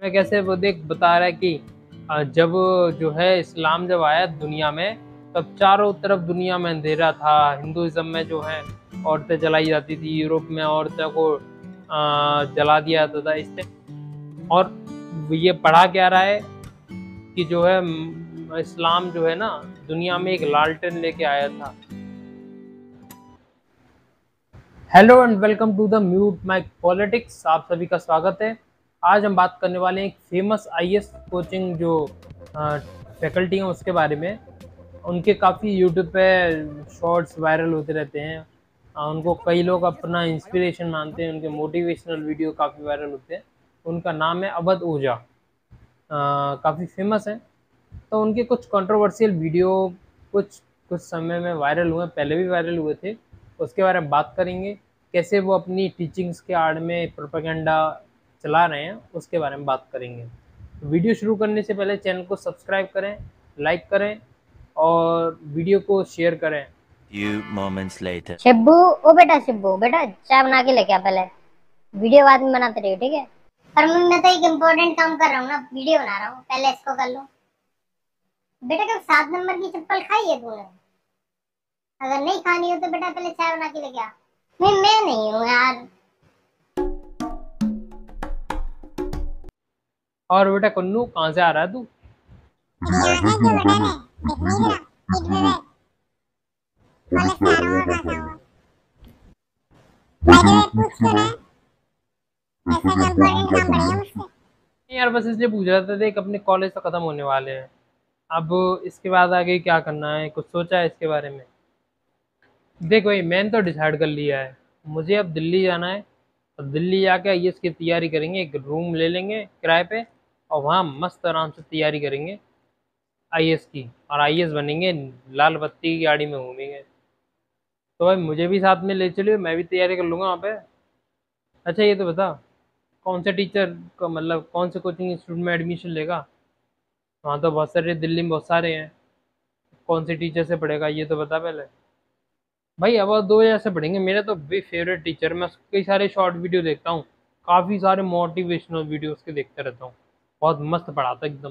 में कैसे वो देख बता रहा है कि जब जो है इस्लाम जब आया दुनिया में, तब चारों तरफ़ दुनिया में अंधेरा था हिंदुज़म में जो है औरतें जलाई जाती थी, यूरोप में औरतों को जला दिया जाता था इससे। और ये पढ़ा क्या रहा है कि जो है इस्लाम जो है ना, दुनिया में एक लालटेन लेके आया था। Hello and welcome to the mute mic politics, आप सभी का स्वागत है। आज हम बात करने वाले हैं एक फ़ेमस आईएएस कोचिंग जो फैकल्टी हैं उसके बारे में। उनके काफ़ी यूट्यूब पे शॉर्ट्स वायरल होते रहते हैं। उनको कई लोग अपना इंस्पिरेशन मानते हैं। उनके मोटिवेशनल वीडियो काफ़ी वायरल होते हैं। उनका नाम है अवध ओझा। काफ़ी फ़ेमस है। तो उनके कुछ कंट्रोवर्शियल वीडियो कुछ कुछ समय में वायरल हुए पहले भी वायरल हुए थे। उसके बारे में बात करेंगे। कैसे वो अपनी टीचिंग्स के आड़ में प्रोपेगेंडा चला रहे हैं उसके बारे में बात करेंगे। तो वीडियो शुरू करने से पहले चैनल को सब्सक्राइब करें लाइक करें और वीडियो को शेयर करें। Few moments later. शिब्बू ओ बेटा शिब्बू बेटा चाय बना के लेके आ पहले। वीडियो बाद में बनाते रहिए ठीक है? पर मैं मैं तो एक इम्पोर्टेंट काम कर रहा हूँ ना वीडियो बना रहा हूँ पहले इसको कर लो। बेटा कब सात नंबर की चप्पल खाई है तूने? अगर नहीं खानी हो तो बेटा पहले चाय बना के लेके आ। नहीं मैं नहीं हूँ यार। और बेटा कन्नू, कहाँ से आ रहा है तू? यार, बस इसलिए पूछ रहा था, देख, अपने कॉलेज तो ख़त्म होने वाले हैं। अब इसके बाद आगे क्या करना है? कुछ सोचा है इसके बारे में? देख भाई, मैंने तो डिसाइड कर लिया है। मुझे अब दिल्ली जाना है। और दिल्ली जाके आई की तैयारी करेंगे, एक रूम ले लेंगे, किराए पे। और वहाँ मस्त आराम से तैयारी करेंगे। आईएएस की और आईएएस बनेंगे, लाल बत्ती की गाड़ी में घूमेंगे। तो भाई मुझे भी साथ में ले चलिए मैं भी तैयारी कर लूँगा वहाँ पे। अच्छा ये तो बता, कौन से टीचर का मतलब कौन से कोचिंग इंस्टीट्यूट में एडमिशन लेगा? वहाँ तो बहुत सारे, दिल्ली में बहुत सारे हैं। कौन से टीचर से पढ़ेगा, ये तो बता पहले। भाई, अब दो हज़ार से पढ़ेंगे। मेरे तो भी फेवरेट टीचर मैं कई सारे शॉर्ट वीडियो देखता हूँ। काफ़ी सारे मोटिवेशनल वीडियो उसके देखते रहता हूँ। बहुत मस्त पढ़ाता एकदम।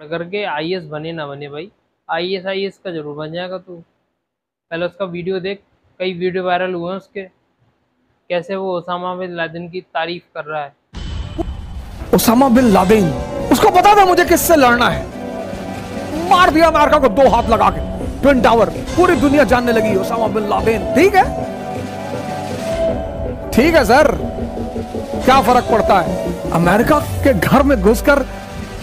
पढ़ करके आई बने ना बने भाई। आई एस आई एस का ज़रूर बन जाएगा तू। पहले उसका वीडियो देख, कई वीडियो वायरल हुए हैं उसके। कैसे वो ओसामा बिन लादेन की तारीफ़ कर रहा है। उसामा बिन लादेन, उसको पता था मुझे किससे लड़ना है। मार दिया अमेरिका को दो हाथ लगा के। ट्विन टावर पूरी दुनिया जानने लगी उसामा बिन लादेन। ठीक है? ठीक है, सर। क्या फ़र्क पड़ता है? अमेरिका के घर में घुसकर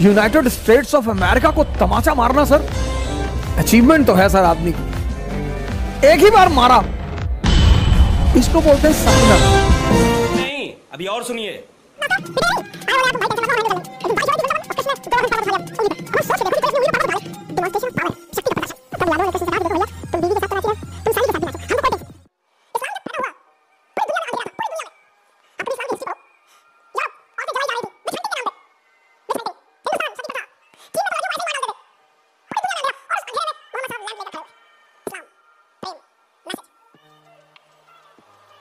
यूनाइटेड स्टेट्स ऑफ़ अमेरिका को तमाचा मारना सर। अचीवमेंट तो है सर आदमी की। एक ही बार मारा। इसको बोलते हैं सपना नहीं अभी और सुनिए।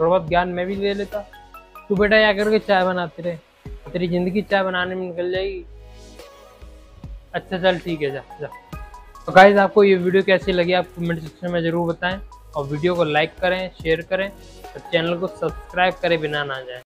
थोड़ा बहुत ज्ञान मैं भी ले लेता। तू बेटा या करके चाय बनाते रहे? तेरी ज़िंदगी चाय बनाने में निकल जाएगी। अच्छा चल ठीक है, जा जा। तो गाइज़ आपको ये वीडियो कैसी लगी, आप कमेंट सेक्शन में ज़रूर बताएँ। और वीडियो को लाइक करें शेयर करें। और चैनल को सब्सक्राइब करें बिना ना जाए।